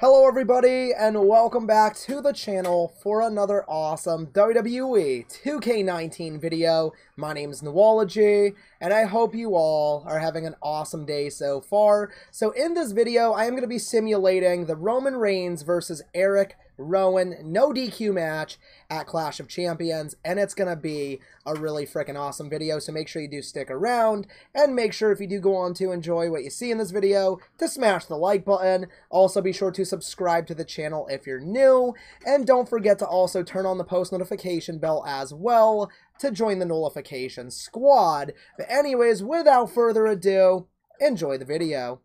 Hello everybody and welcome back to the channel for another awesome WWE 2K19 video. My name is Noology and I hope you all are having an awesome day so far. So in this video I am going to be simulating the Roman Reigns versus Erick Rowan no DQ match at Clash of Champions, and it's going to be a really freaking awesome video, so make sure you do stick around, and make sure if you do go on to enjoy what you see in this video, to smash the like button. Also, be sure to subscribe to the channel if you're new, and don't forget to also turn on the post notification bell as well to join the notification squad. But anyways, without further ado, enjoy the video.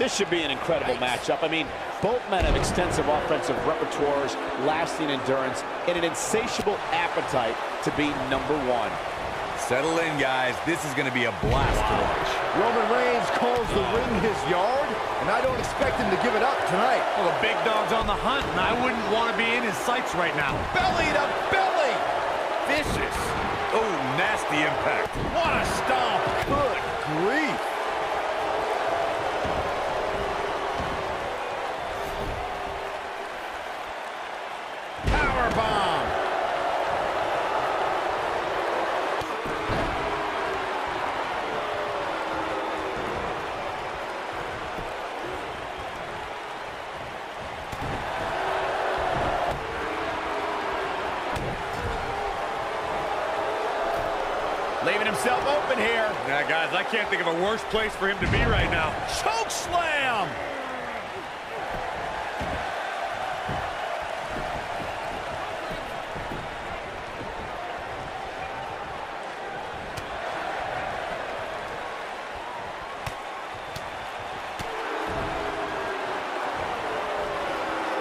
This should be an incredible matchup. I mean, both men have extensive offensive repertoires, lasting endurance, and an insatiable appetite to be number one. Settle in, guys. This is going to be a blast to watch. Roman Reigns calls the ring his yard, and I don't expect him to give it up tonight. Well, the big dog's on the hunt, and I wouldn't want to be in his sights right now. Belly to belly! Vicious. Oh, nasty impact. What a stomp! Good grief! Himself open here. Now, guys, I can't think of a worse place for him to be right now. Choke slam!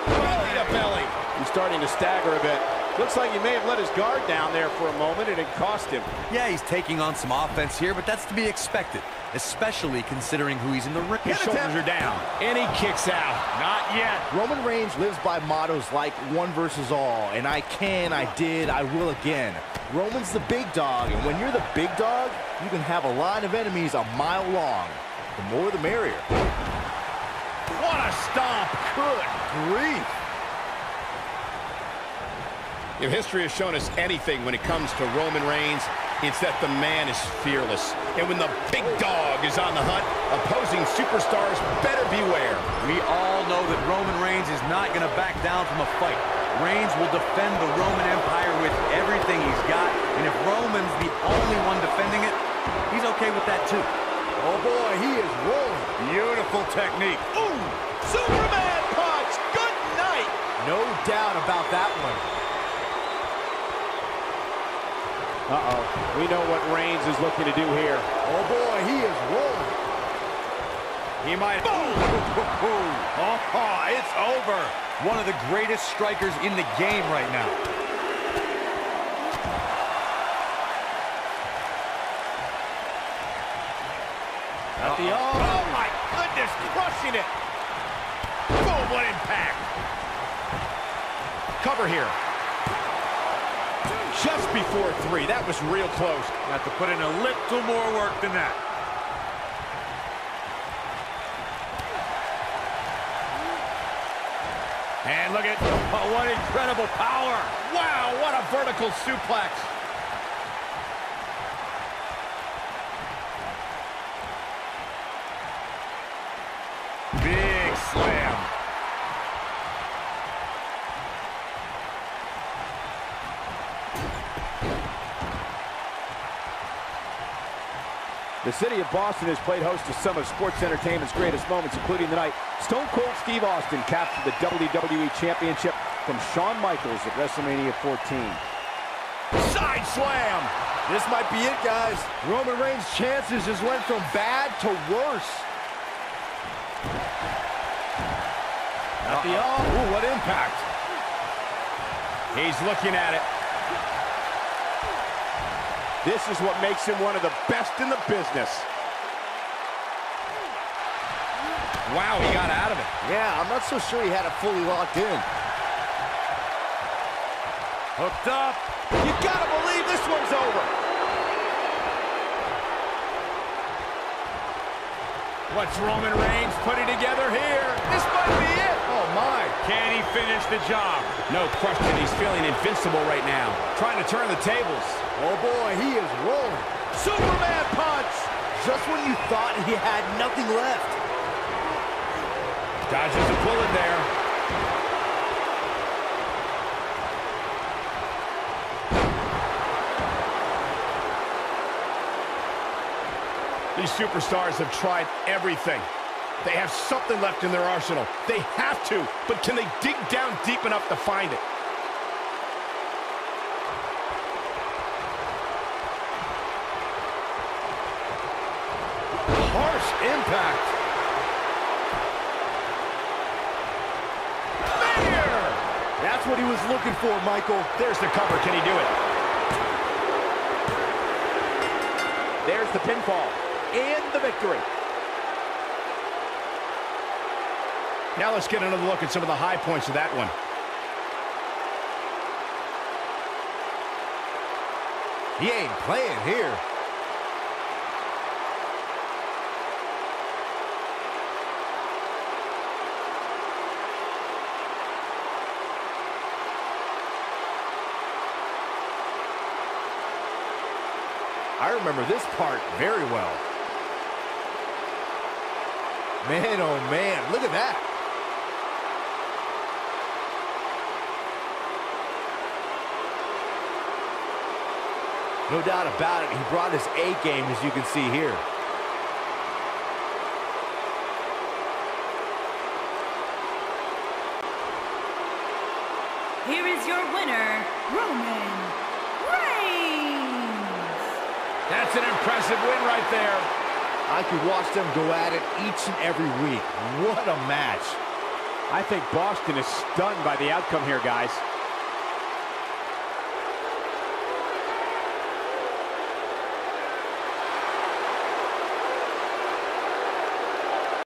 Belly to belly! He's starting to stagger a bit. Looks like he may have let his guard down there for a moment, and it cost him. Yeah, he's taking on some offense here, but that's to be expected, especially considering who he's in the ring. His shoulders are down, and he kicks out. Not yet. Roman Reigns lives by mottos like one versus all, and I can, I did, I will again. Roman's the big dog, and when you're the big dog, you can have a line of enemies a mile long. The more the merrier. What a stomp! Good grief! If history has shown us anything when it comes to Roman Reigns, it's that the man is fearless. And when the big dog is on the hunt, opposing superstars better beware. We all know that Roman Reigns is not going to back down from a fight. Reigns will defend the Roman Empire with everything he's got, and if Roman's the only one defending it, he's okay with that too. Oh boy, he is rolling. Beautiful technique. Ooh! Superman punch! Good night! No doubt about that one. Uh-oh. We know what Reigns is looking to do here. Oh boy, he is rolling. He might... Oh, it's over. One of the greatest strikers in the game right now. At the arm. Oh my goodness, crushing it. Boom, what impact. Cover here. Just before three. That was real close. Got to put in a little more work than that. And look at oh, what incredible power. Wow, what a vertical suplex. Big slam. The city of Boston has played host to some of sports entertainment's greatest moments, including the night Stone Cold Steve Austin captured the WWE Championship from Shawn Michaels at WrestleMania 14. Side slam. This might be it, guys. Roman Reigns' chances just went from bad to worse. At the arm. Ooh, what impact. He's looking at it. This is what makes him one of the best in the business. Wow, he got out of it. Yeah, I'm not so sure he had it fully locked in. Hooked up. You gotta believe this one's over. What's Roman Reigns putting together here? This might be it. Oh, my. Can he finish the job? No question, he's feeling invincible right now. Trying to turn the tables. Oh boy, he is rolling. Superman punch. Just when you thought he had nothing left. Dodges a bullet there. These superstars have tried everything. They have something left in their arsenal. They have to, but can they dig down deep enough to find it? Harsh impact. There! That's what he was looking for, Michael. There's the cover. Can he do it? There's the pinfall and the victory. Now let's get another look at some of the high points of that one. He ain't playing here. I remember this part very well. Man, oh man, look at that. No doubt about it, he brought his A game, as you can see here. Here is your winner, Roman Reigns. That's an impressive win right there. I could watch them go at it each and every week. What a match. I think Boston is stunned by the outcome here, guys.